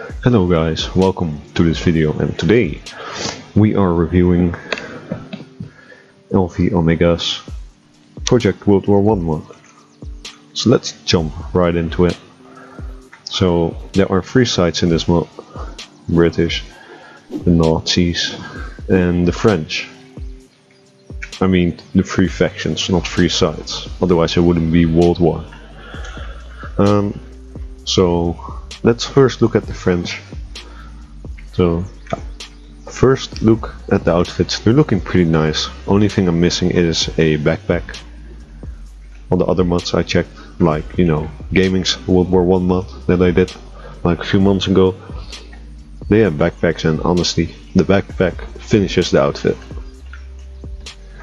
Hello guys, welcome to this video and today we are reviewing LV Omega's Project World War One mod. So let's jump right into it. So there are three sides in this mod. British, the Nazis and the French. I mean the three factions, not three sides. Otherwise it wouldn't be World War. Um, so let's first look at the French. So first look at the outfits. They're looking pretty nice. Only thing I'm missing is a backpack. All the other mods I checked, like you know, Gaming's World War One mod that I did like a few months ago, they have backpacks and honestly, the backpack finishes the outfit.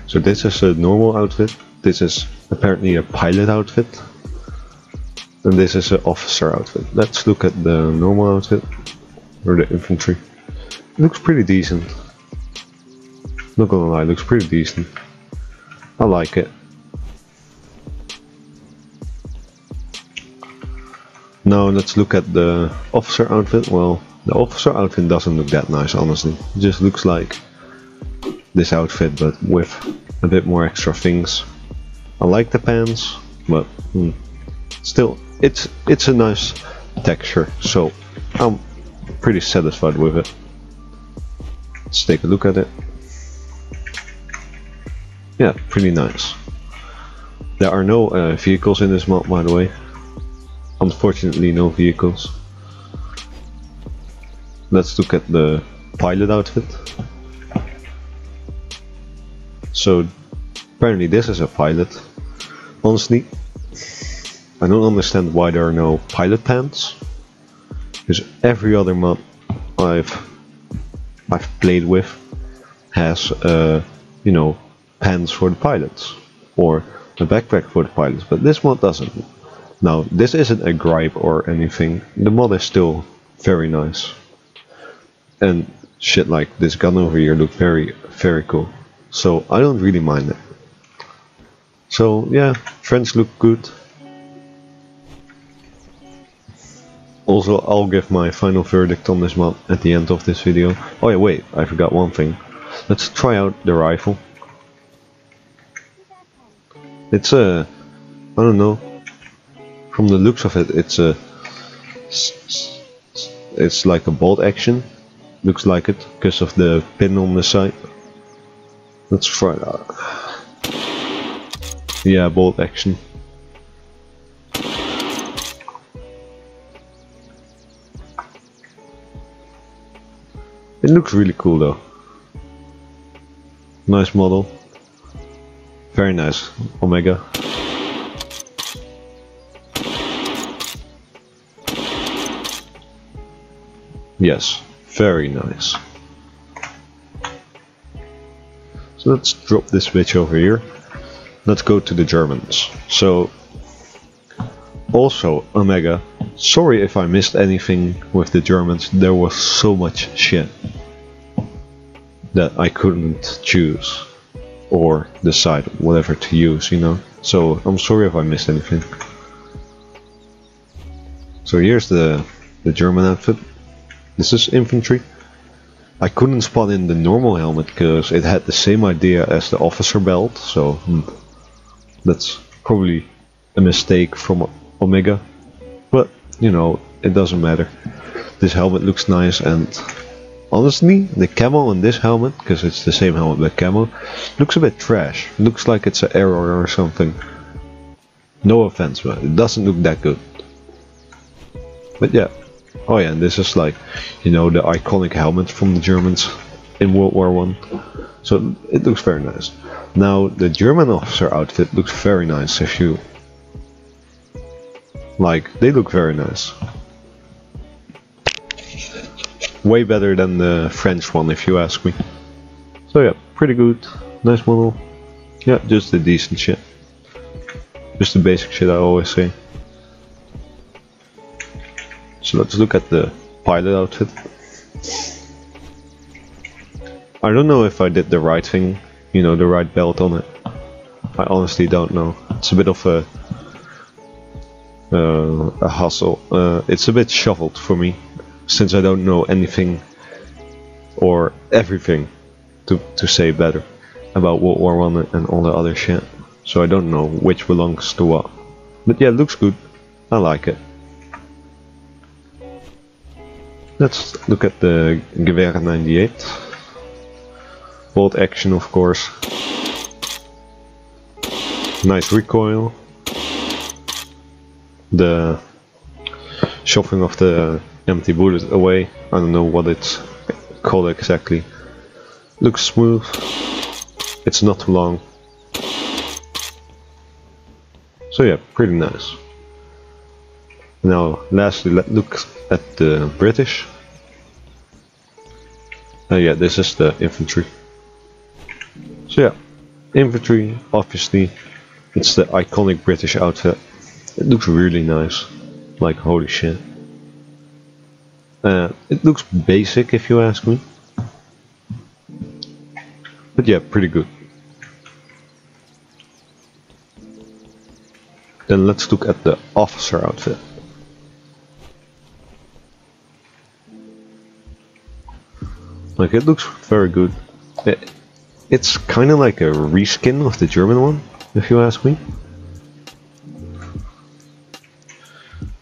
So this is a normal outfit. This is apparently a pilot outfit. And this is an officer outfit. Let's look at the normal outfit. Or the infantry. It looks pretty decent. Not gonna lie, looks pretty decent. I like it. Now let's look at the officer outfit. Well, the officer outfit doesn't look that nice, honestly. It just looks like this outfit, but with a bit more extra things. I like the pants, but hmm, still, it's it's a nice texture, so I'm pretty satisfied with it. Let's take a look at it. Yeah, pretty nice. There are no uh, vehicles in this mod, by the way. Unfortunately, no vehicles. Let's look at the pilot outfit. So, apparently this is a pilot. Honestly, I don't understand why there are no pilot pants. Because every other mod I've I've played with has uh, you know pants for the pilots or a backpack for the pilots, but this mod doesn't. Now, this isn't a gripe or anything. The mod is still very nice. And shit like this gun over here look very, very cool. So I don't really mind it. So yeah, French look good. Also, I'll give my final verdict on this mod at the end of this video. Oh yeah, wait, I forgot one thing. Let's try out the rifle. It's a, I don't know, from the looks of it, it's uh, a, it's like a bolt action. Looks like it because of the pin on the side. Let's try that. Yeah, bolt action. It looks really cool though. Nice model. Very nice. Omega. Yes, very nice. So let's drop this switch over here. Let's go to the Germans. So, also Omega. Sorry if I missed anything with the Germans. There was so much shit that I couldn't choose or decide whatever to use, you know. So I'm sorry if I missed anything. So here's the the German outfit. This is infantry. I couldn't spot in the normal helmet because it had the same idea as the officer belt, so hmm, that's probably a mistake from Omega. But, you know, it doesn't matter. This helmet looks nice and honestly, the camo on this helmet, because it's the same helmet but camo, looks a bit trash. Looks like it's an error or something. No offense, but it doesn't look that good. But yeah, Oh yeah, and this is like, you know, the iconic helmet from the Germans in World War One. So it looks very nice. Now the German officer outfit looks very nice if you like they look very nice. Way better than the French one if you ask me. So yeah, pretty good. Nice model. Yeah, just the decent shit. Just the basic shit I always say. So let's look at the pilot outfit. I don't know if I did the right thing, you know, the right belt on it. I honestly don't know. It's a bit of a uh, a hustle. Uh, it's a bit shuffled for me. Since I don't know anything or everything to, to say better about World War One and all the other shit. So I don't know which belongs to what. But yeah, looks good. I like it. Let's look at the Gewehr 98. Bolt action of course. Nice recoil. The shoving of the empty bullet away. I don't know what it's called exactly. Looks smooth. It's not too long. So yeah, pretty nice. Now, lastly, let's look at the British. Oh yeah, this is the infantry. So yeah, infantry, obviously, it's the iconic British outfit. It looks really nice, like holy shit. Uh, it looks basic if you ask me. But yeah, pretty good. Then let's look at the officer outfit. Like it looks very good. It, it's kind of like a reskin of the German one, if you ask me.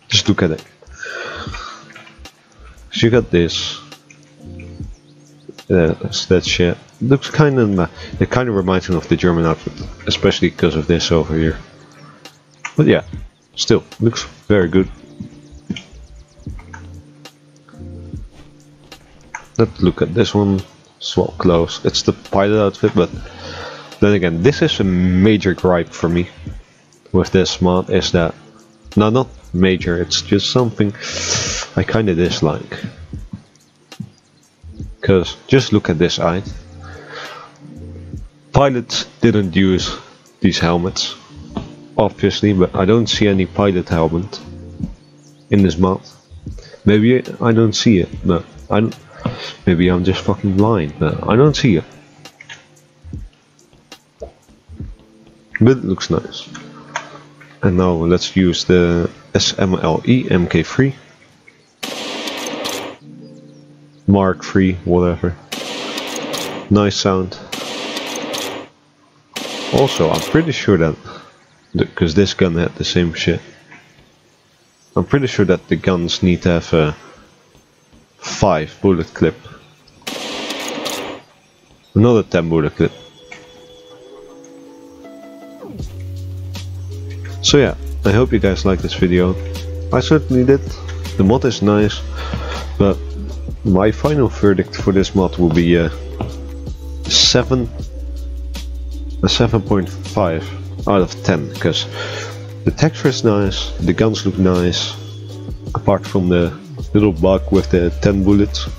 Just look at it. You got this. Uh, that shit. Looks kind of. It kind of reminds me of the German outfit, especially because of this over here. But yeah, still looks very good. Let's look at this one. Swap clothes. It's the pilot outfit, but then again, this is a major gripe for me with this mod is that no, not major. It's just something I kind of dislike. Because just look at this eye. Pilots didn't use these helmets obviously, but I don't see any pilot helmet in this mod. Maybe I don't see it, but I maybe I'm just fucking blind, but I don't see it. But it looks nice. And now let's use the SMLE MK3. Mark 3, whatever. Nice sound. Also, I'm pretty sure that because this gun had the same shit. I'm pretty sure that the guns need to have a 5 bullet clip. Another 10 bullet clip. So yeah, I hope you guys liked this video. I certainly did. The mod is nice, but my final verdict for this mod will be uh, a 7 a 7.5 out of 10 because the texture is nice, the guns look nice, apart from the little bug with the 10 bullets.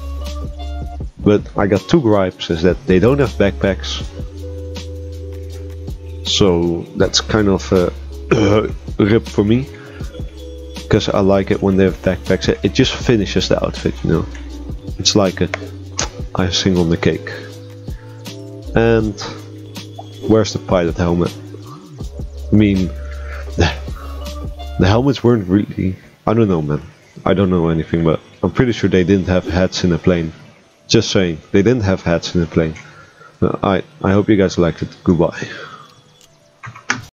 But I got two gripes is that they don't have backpacks. So that's kind of uh, a uh, rip for me. Because I like it when they have backpacks. It just finishes the outfit, you know. It's like a icing on the cake. And where's the pilot helmet? I mean, the, the helmets weren't really. I don't know, man. I don't know anything, but I'm pretty sure they didn't have hats in the plane. Just saying, they didn't have hats in the plane. I I hope you guys liked it. Goodbye.